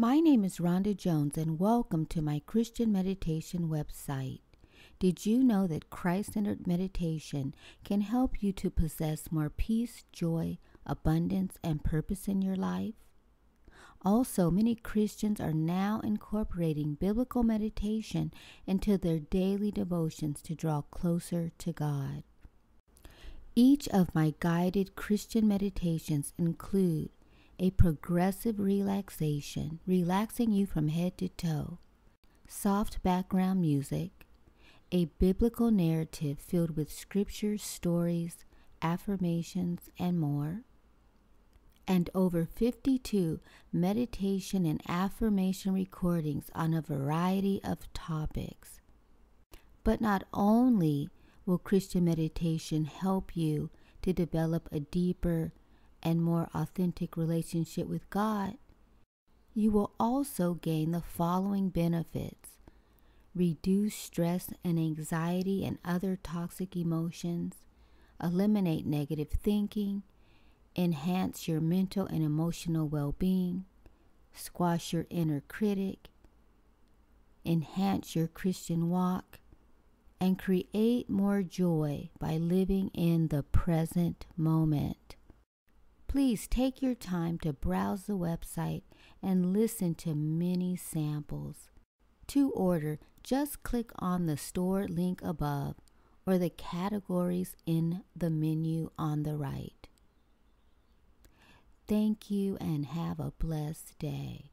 My name is Rhonda Jones, and welcome to my Christian meditation website. Did you know that Christ centered meditation can help you to possess more peace, joy, abundance, and purpose in your life? Also, many Christians are now incorporating biblical meditation into their daily devotions to draw closer to God. Each of my guided Christian meditations include a progressive relaxation, relaxing you from head to toe, soft background music, a biblical narrative filled with scriptures, stories, affirmations, and more, and over 52 meditation and affirmation recordings on a variety of topics. But not only will Christian meditation help you to develop a deeper and more authentic relationship with God, you will also gain the following benefits. Reduce stress and anxiety and other toxic emotions, eliminate negative thinking, enhance your mental and emotional well being, squash your inner critic, enhance your Christian walk, and create more joy by living in the present moment. Please take your time to browse the website and listen to many samples. To order, just click on the store link above or the categories in the menu on the right. Thank you and have a blessed day.